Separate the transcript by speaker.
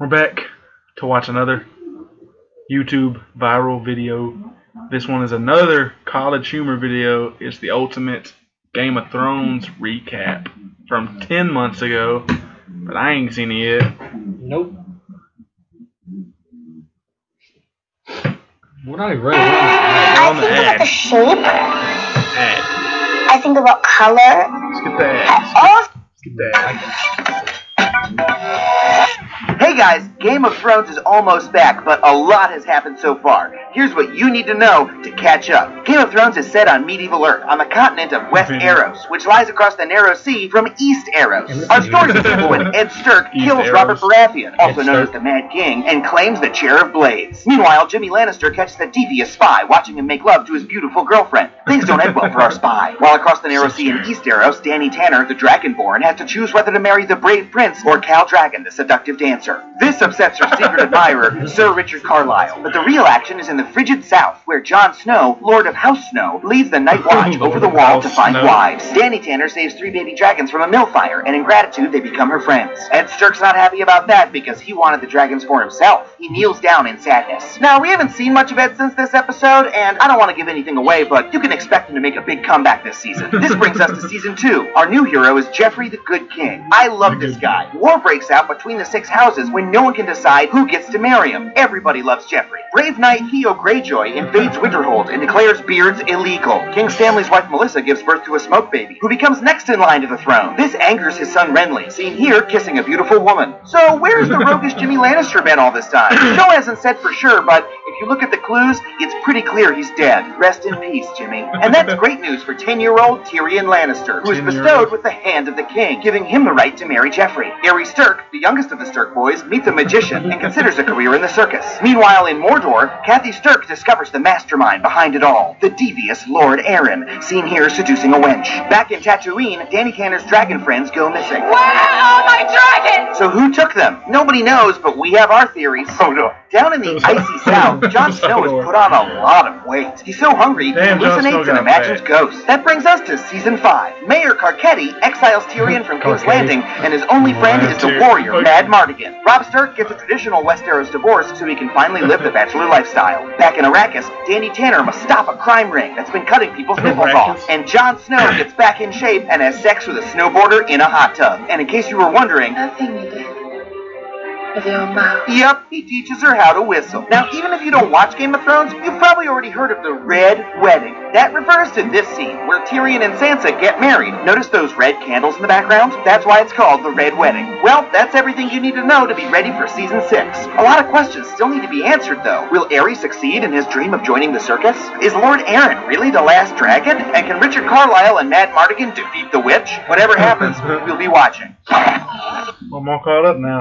Speaker 1: We're back to watch another YouTube viral video. This one is another college humor video. It's the ultimate Game of Thrones recap from 10 months ago, but I ain't seen it yet.
Speaker 2: Nope. We're not even ready. On the
Speaker 1: We're on the
Speaker 3: I think about
Speaker 1: ad.
Speaker 3: the shape.
Speaker 1: Ad.
Speaker 3: I think about color.
Speaker 1: Let's get the ad.
Speaker 3: I
Speaker 1: Let's get the ad.
Speaker 4: Hey guys, Game of Thrones is almost back, but a lot has happened so far. Here's what you need to know to catch up. Game of Thrones is set on medieval Earth, on the continent of Westeros, which lies across the narrow sea from Easteros. Our story begins when Ed
Speaker 1: East
Speaker 4: kills. Robert Baratheon, also known as the Mad King, and claims the Chair of Blades. Meanwhile, Jimmy Lannister catches a devious spy, watching him make love to his beautiful girlfriend. Things don't end well for our spy. While across the narrow sea in Easteros, Danny Tanner, the Dragonborn, has to choose whether to marry the brave prince or Cal Dragon, the seductive dancer. This upsets her secret admirer, Sir Richard Carlisle. But the real action is in the frigid south, where Jon Snow, Lord of House Snow, leads the night watch over the wall to find
Speaker 1: Snow.
Speaker 4: wives. Danny Tanner saves three baby dragons from a mill fire, and in gratitude, they become her friends. Ed Sturk's not happy about that because he wanted the dragons for himself. He kneels down in sadness. Now, we haven't seen much of Ed since this episode, and I don't want to give anything away, but you can expect him to make a big comeback this season. This brings us to season two. Our new hero is Jeffrey the Good King. I love this guy. War breaks out between the six houses when no one can decide who gets to marry him. Everybody loves Jeffrey. Brave Knight Theo Greyjoy invades Winterhold and declares beards illegal. King Stanley's wife Melissa gives birth to a smoke baby, who becomes next in line to the throne. This angers his son Renly, seen here kissing a beautiful woman. So where's the roguish Jimmy Lannister been all this time? Show hasn't said for sure, but if you look at the clues, it's pretty clear he's dead. Rest in peace, Jimmy. And that's great news for 10-year-old Tyrion Lannister, who is bestowed with the hand of the king, giving him the right to marry Jeffrey. Aerys Sturk, the youngest of the Sturk boys, meets a magician and considers a career in the circus. Meanwhile, in Mordor, Kathy Sturk discovers the mastermind behind it all, the devious Lord Aaron, seen here seducing a wench. Back in Tatooine, Danny Tanner's dragon friends go missing.
Speaker 3: Wow, my dragon!
Speaker 4: So who took them? Nobody knows, but we have our theories. Oh no. Down in the icy south, Jon Snow has put on a lot of weight. He's so hungry, he
Speaker 1: Damn, Jon Snow
Speaker 4: hallucinates and imagines
Speaker 1: fat.
Speaker 4: ghosts. That brings us to season 5. Mayor Carcetti exiles Tyrion from King's
Speaker 1: Carcetti.
Speaker 4: Landing, and his only friend is the
Speaker 1: Tyrion.
Speaker 4: warrior, Madmartigan. Rob Stark gets a traditional Westeros divorce so he can finally live the bachelor lifestyle. Back in Arrakis, Danny Tanner must stop a crime ring that's been cutting people's nipples
Speaker 1: Arrakis?
Speaker 4: off. And Jon Snow gets back in shape and has sex with a snowboarder in a hot tub. And in case you were wondering,
Speaker 5: Nothing you did
Speaker 4: Yep, he teaches her how to whistle. Now, even if you don't watch Game of Thrones, you've probably already heard of the Red Wedding. That refers to this scene where Tyrion and Sansa get married. Notice those red candles in the background? That's why it's called the Red Wedding. Well, that's everything you need to know to be ready for season 6. A lot of questions still need to be answered, though. Will Aerys succeed in his dream of joining the circus? Is Lord Aaron really the last dragon? And can Richard Carlisle and Madmartigan defeat the witch? Whatever happens, we'll be watching.
Speaker 1: I'm all caught up now.